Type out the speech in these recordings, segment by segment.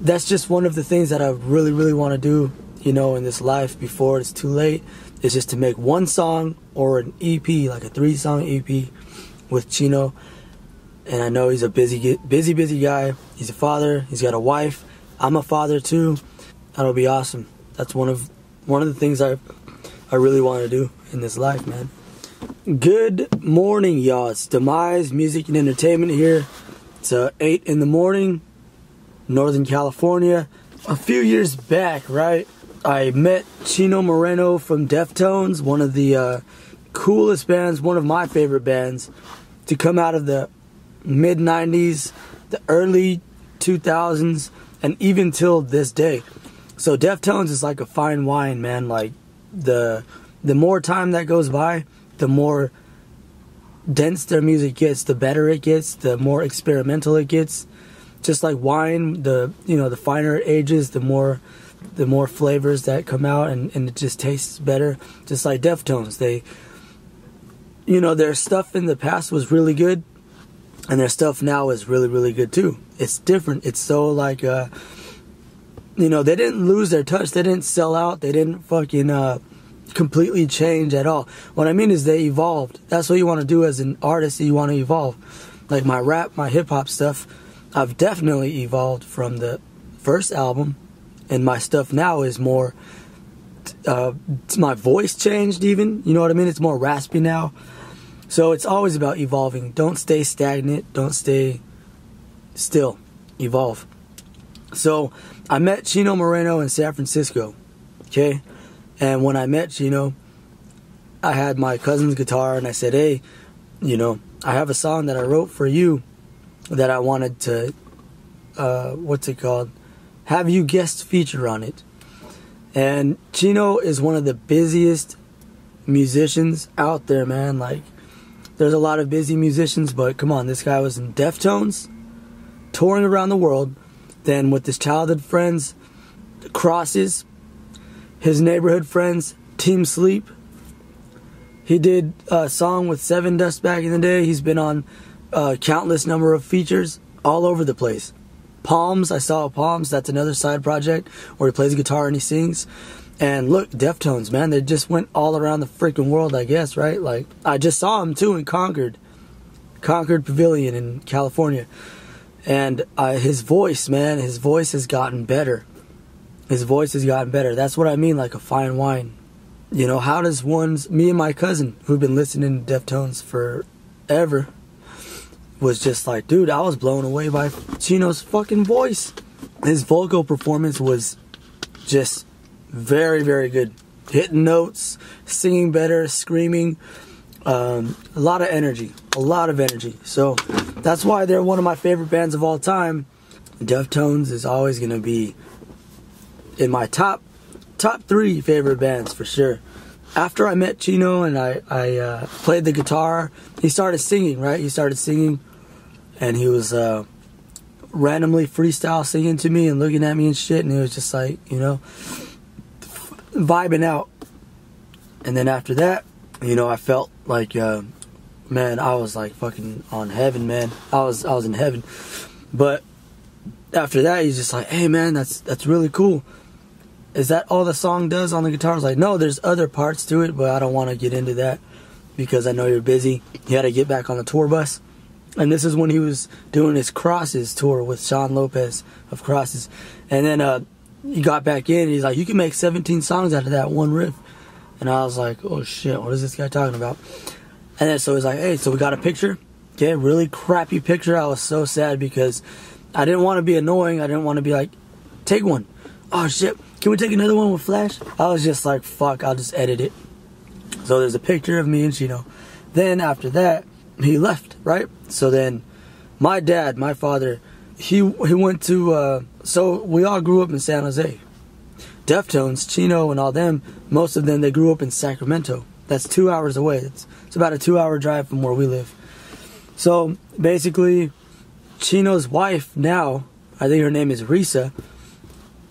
that's just one of the things that I really, really want to do, you know, in this life before it's too late. Is just to make one song or an EP, like a three song EP with Chino. And I know he's a busy, busy, busy guy. He's a father. He's got a wife. I'm a father too. That'll be awesome. That's one of one of the things I I really want to do in this life, man. Good morning, y'all. It's Demise Music and Entertainment here. It's uh, 8 in the morning, Northern California. A few years back, right, I met Chino Moreno from Deftones, one of the uh, coolest bands, one of my favorite bands to come out of the mid 90s, the early 2000s, and even till this day. So Deftones is like a fine wine, man. Like the the more time that goes by, the more dense their music gets, the better it gets, the more experimental it gets. Just like wine, the you know, the finer ages, the more the more flavors that come out and, and it just tastes better. Just like Deftones. They you know, their stuff in the past was really good and their stuff now is really, really good too. It's different. It's so like uh you know, they didn't lose their touch, they didn't sell out, they didn't fucking uh completely change at all. What I mean is they evolved. That's what you want to do as an artist. You want to evolve. Like my rap, my hip hop stuff, I've definitely evolved from the first album, and my stuff now is more. Uh, my voice changed even. You know what I mean? It's more raspy now. So it's always about evolving. Don't stay stagnant. Don't stay still. Evolve. So I met Chino Moreno in San Francisco. Okay and when I met Chino, I had my cousin's guitar and I said, hey, you know, I have a song that I wrote for you that I wanted to, uh, what's it called? Have you guest feature on it. And Chino is one of the busiest musicians out there, man. Like, there's a lot of busy musicians, but come on, this guy was in Deftones, touring around the world, then with his childhood friends, Crosses, his neighborhood friends, Team Sleep. He did a song with Sevendust back in the day. He's been on a countless number of features all over the place. Palms, I saw Palms. That's another side project where he plays guitar and he sings. And look, Deftones, man, they just went all around the freaking world, I guess, right? Like I just saw him too in Concord, Concord Pavilion in California, and uh, his voice, man, his voice has gotten better his voice has gotten better. That's what I mean, like a fine wine. You know, how does one's me and my cousin who've been listening to Deftones forever was just like, dude, I was blown away by Chino's fucking voice. His vocal performance was just very, very good. Hitting notes, singing better, screaming, um, a lot of energy, a lot of energy. So that's why they're one of my favorite bands of all time. Deftones is always gonna be in my top top three favorite bands for sure. After I met Chino and I I uh, played the guitar, he started singing. Right, he started singing, and he was uh, randomly freestyle singing to me and looking at me and shit. And he was just like, you know, vibing out. And then after that, you know, I felt like, uh, man, I was like fucking on heaven, man. I was I was in heaven. But after that, he's just like, hey, man, that's that's really cool is that all the song does on the guitar? I was like, no, there's other parts to it, but I don't want to get into that because I know you're busy. You had to get back on the tour bus. And this is when he was doing his Crosses tour with Shaun Lopez of Crosses. And then uh, he got back in. And he's like, you can make 17 songs out of that one riff. And I was like, oh shit, what is this guy talking about? And then so he's like, hey, so we got a picture. Okay, really crappy picture. I was so sad because I didn't want to be annoying. I didn't want to be like, take one. Oh shit, can we take another one with Flash? I was just like, fuck, I'll just edit it. So there's a picture of me and Chino. Then after that, he left, right? So then my dad, my father, he he went to uh, so we all grew up in San Jose. Deftones, Chino and all them, most of them they grew up in Sacramento. That's two hours away. It's it's about a two hour drive from where we live. So basically Chino's wife now, I think her name is Risa,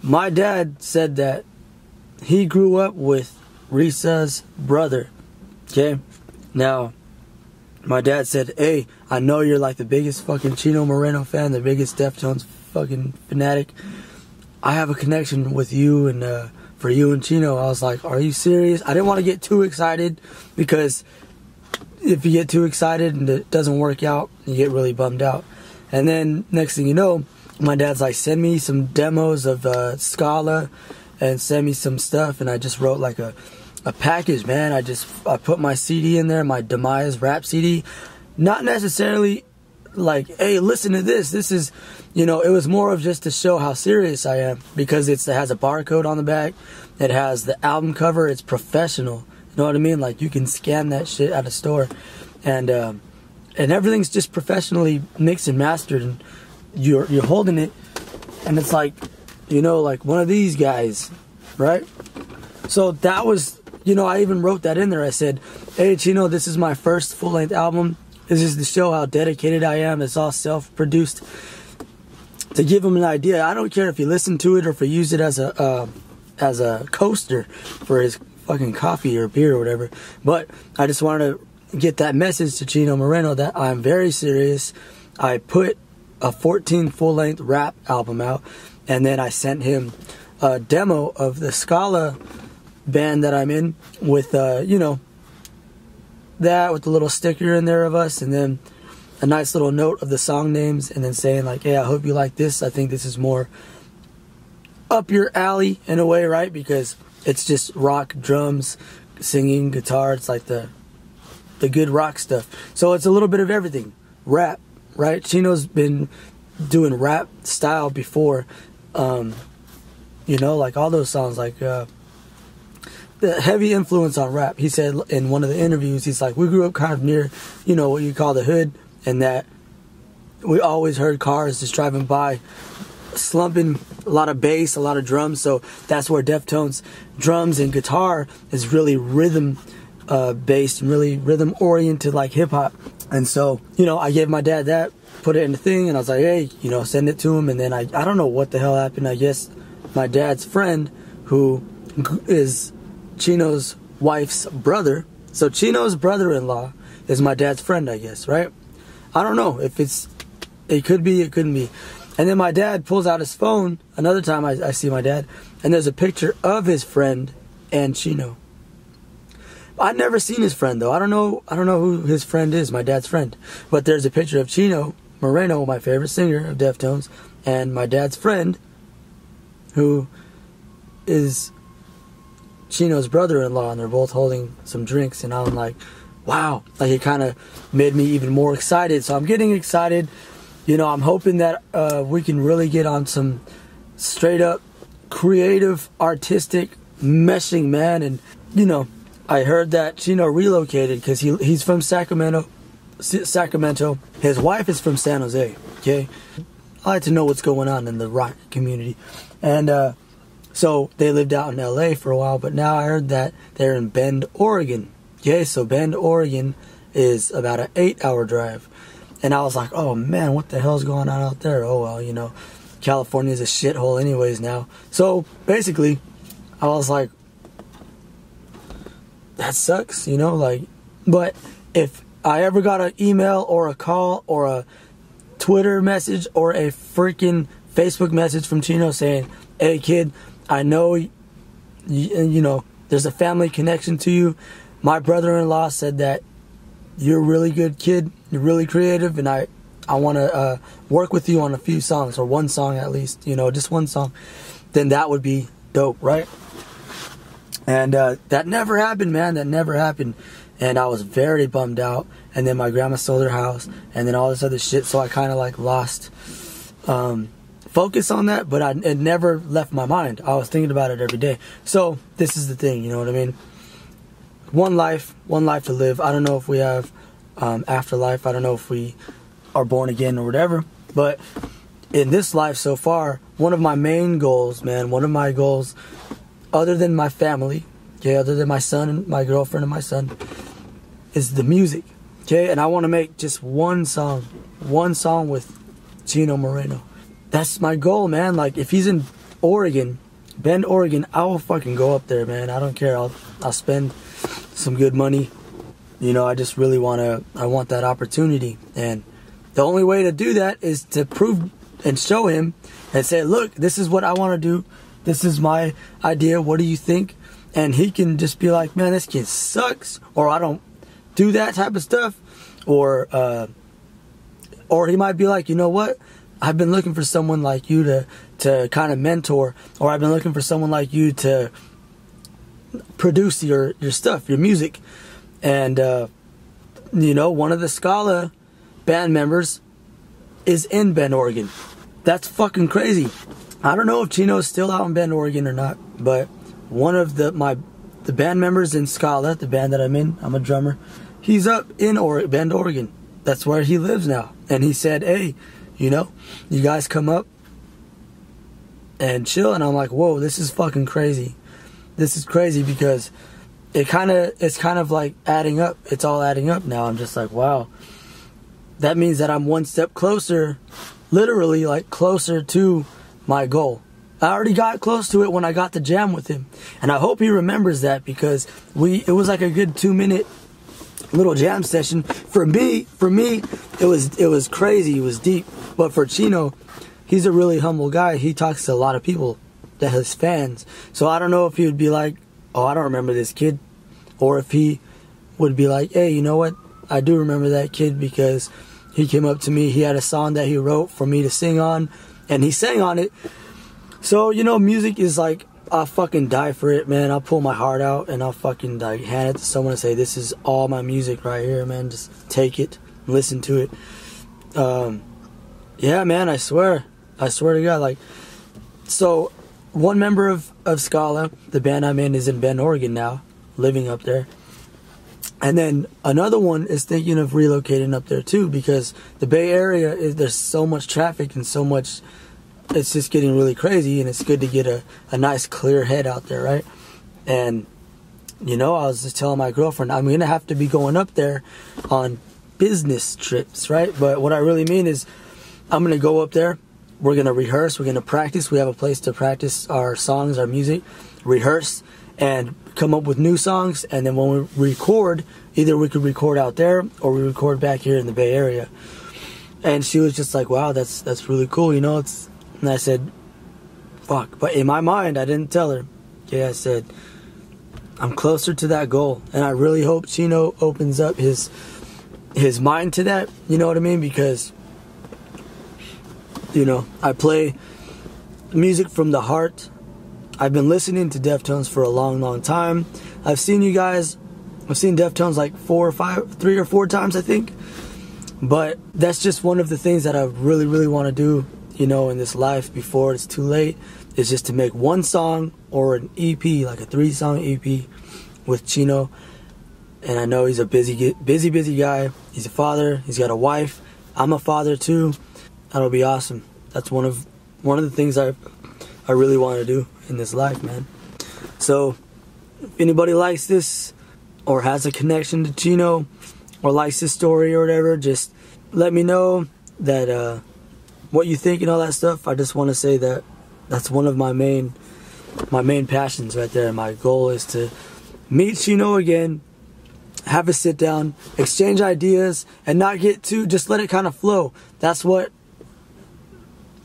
my dad said that he grew up with Risa's brother. Okay? Now, my dad said, Hey, I know you're like the biggest fucking Chino Moreno fan, the biggest Deftones fucking fanatic. I have a connection with you and uh, for you and Chino. I was like, are you serious? I didn't want to get too excited because if you get too excited and it doesn't work out, you get really bummed out. And then next thing you know, my dad's like, send me some demos of uh, Scala and send me some stuff. And I just wrote like a, a package, man. I just I put my CD in there, my Demise rap CD. Not necessarily like, hey, listen to this. This is, you know, it was more of just to show how serious I am because it's, it has a barcode on the back. It has the album cover. It's professional. You know what I mean? Like you can scan that shit at a store, and um, and everything's just professionally mixed and mastered, and you're you're holding it, and it's like, you know, like one of these guys, right? So that was, you know, I even wrote that in there. I said, hey, Chino, this is my first full length album. This is to show how dedicated I am. It's all self produced. To give him an idea, I don't care if you listen to it or if you use it as a uh, as a coaster for his fucking coffee or beer or whatever. But I just wanted to get that message to Chino Moreno that I'm very serious. I put a 14 full length rap album out, and then I sent him a demo of the Scala band that I'm in with, uh, you know, that with a little sticker in there of us, and then a nice little note of the song names, and then saying, like, hey, I hope you like this. I think this is more up your alley in a way, right? Because it's just rock, drums, singing, guitar. It's like the the good rock stuff. So it's a little bit of everything. Rap, right? Chino's been doing rap style before. Um, you know, like all those songs, like uh, the heavy influence on rap. He said in one of the interviews, he's like, we grew up kind of near, you know, what you call the hood, and that we always heard cars just driving by slumping a lot of bass, a lot of drums. So that's where Deftones drums and guitar is really rhythm uh, based and really rhythm oriented like hip hop. And so, you know, I gave my dad that, put it in the thing, and I was like, hey, you know, send it to him. And then I, I don't know what the hell happened. I guess my dad's friend, who is Chino's wife's brother, so Chino's brother in law is my dad's friend, I guess, right? I don't know if it's, it could be, it couldn't be. And then my dad pulls out his phone. Another time I, I see my dad, and there's a picture of his friend and Chino. I've never seen his friend though. I don't know. I don't know who his friend is. My dad's friend, but there's a picture of Chino Moreno, my favorite singer of Deftones, and my dad's friend, who is Chino's brother-in-law, and they're both holding some drinks. And I'm like, wow! Like it kind of made me even more excited. So I'm getting excited you know, I'm hoping that uh, we can really get on some straight up creative, artistic meshing, man. And, you know, I heard that Chino relocated because he, he's from Sacramento. Sacramento. His wife is from San Jose, okay? I like to know what's going on in the rock community. And uh, so they lived out in LA for a while, but now I heard that they're in Bend, Oregon. Okay, so Bend, Oregon is about an eight hour drive. And I was like, oh man, what the hell's going on out there? Oh well, you know, California's a shithole anyways now. So basically, I was like, that sucks, you know, like, but if I ever got an email or a call or a Twitter message or a freaking Facebook message from Chino saying, hey kid, I know, you, you know, there's a family connection to you. My brother-in-law said that you're a really good kid. You're really creative, and I I want to uh, work with you on a few songs or one song at least. You know, just one song. Then that would be dope, right? And uh, that never happened, man. That never happened. And I was very bummed out. And then my grandma sold her house, and then all this other shit. So I kind of like lost um, focus on that, but I, it never left my mind. I was thinking about it every day. So this is the thing, you know what I mean? one life, one life to live. I don't know if we have um, afterlife. I don't know if we are born again or whatever. But in this life so far, one of my main goals, man, one of my goals, other than my family, okay, other than my son and my girlfriend and my son, is the music. Okay, and I want to make just one song, one song with Chino Moreno. That's my goal, man. Like if he's in Oregon, Bend, Oregon, I will fucking go up there, man. I don't care. I'll I'll spend some good money. You know, I just really want to, I want that opportunity. And the only way to do that is to prove and show him and say, look, this is what I want to do. This is my idea. What do you think? And he can just be like, man, this kid sucks, or I don't do that type of stuff, or uh, or he might be like, you know what? I've been looking for someone like you to to kind of mentor, or I've been looking for someone like you to produce your your stuff, your music, and uh, you know, one of the Scala band members is in Bend, Oregon. That's fucking crazy. I don't know if Chino's still out in Bend, Oregon or not, but one of the my the band members in Scala, the band that I'm in, I'm a drummer. He's up in or- Bend, Oregon. That's where he lives now. And he said, "Hey, you know, you guys come up and chill." And I'm like, "Whoa, this is fucking crazy. This is crazy because it kind of it's kind of like adding up. It's all adding up now. I'm just like, wow. That means that I'm one step closer, literally like closer to my goal. I already got close to it when I got to jam with him. And I hope he remembers that because we it was like a good 2 minute little jam session. For me, for me, it was it was crazy, it was deep. But for Chino, he's a really humble guy. He talks to a lot of people that his fans. So I don't know if he would be like, "Oh, I don't remember this kid." Or if he would be like, "Hey, you know what? I do remember that kid because he came up to me. He had a song that he wrote for me to sing on, and he sang on it." So, you know, music is like I'll fucking die for it, man. I'll pull my heart out and I'll fucking like hand it to someone and say, "This is all my music right here, man. Just take it, listen to it." Um, yeah, man. I swear, I swear to God. Like, so one member of of Scala, the band I'm in, is in Bend, Oregon now, living up there. And then another one is thinking of relocating up there too, because the Bay Area is there's so much traffic and so much it's just getting really crazy and it's good to get a, a nice clear head out there right? And you know i was just telling my girlfriend i'm gonna have to be going up there on business trips right? But what i really mean is i'm gonna go up there we're gonna rehearse we're gonna practice we have a place to practice our songs our music rehearse and come up with new songs and then when we record either we could record out there or we record back here in the bay area. And she was just like wow that's that's really cool you know it's and I said, fuck. But in my mind, I didn't tell her. Okay, I said, I'm closer to that goal. And I really hope Chino opens up his his mind to that. You know what I mean? Because, you know, I play music from the heart. I've been listening to Deftones for a long, long time. I've seen you guys, I've seen Deftones like four or five, three or four times, I think. But that's just one of the things that I really, really want to do you know, in this life before it's too late is just to make one song or an EP, like a three song EP with Chino. And I know he's a busy, busy, busy guy. He's a father. He's got a wife. I'm a father too. That'll be awesome. That's one of one of the things I I really want to do in this life, man. So, if anybody likes this or has a connection to Chino or likes this story or whatever, just let me know that uh, what you think and all that stuff. I just want to say that that's one of my main my main passions right there. My goal is to meet Chino again, have a sit down, exchange ideas, and not get too just let it kind of flow. That's what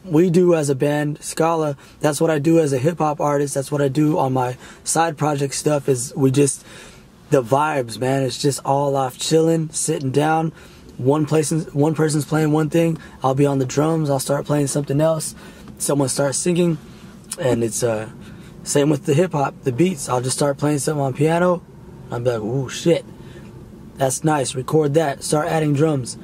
we do as a band, Scala. That's what I do as a hip hop artist. That's what I do on my side project stuff. Is we just the vibes, man. It's just all off chilling, sitting down, one person's one person's playing one thing, I'll be on the drums, I'll start playing something else. Someone starts singing, and it's uh same with the hip hop, the beats. I'll just start playing something on piano. I'll be like, oh shit, that's nice." Record that. Start adding drums.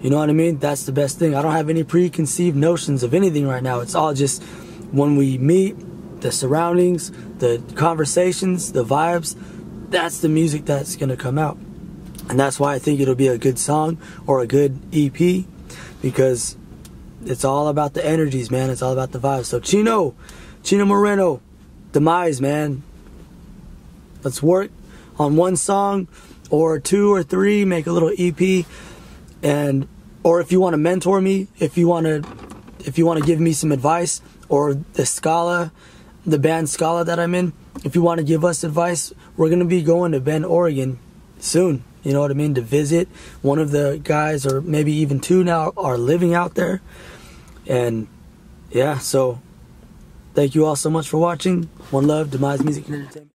You know what I mean? That's the best thing. I don't have any preconceived notions of anything right now. It's all just when we meet, the surroundings, the conversations, the vibes. That's the music that's gonna come out. And that's why I think it'll be a good song or a good EP because it's all about the energies, man. It's all about the vibes. So Chino, Chino Moreno, Demise, man. Let's work on one song or two or three, make a little EP and or if you want to mentor me, if you want to if you want to give me some advice or the Scala, the band Scala that I'm in, if you want to give us advice, we're going to be going to Bend, Oregon soon. You know what I mean? To visit. One of the guys, or maybe even two now, are living out there. And yeah, so thank you all so much for watching. One love, Demise Music and Entertainment.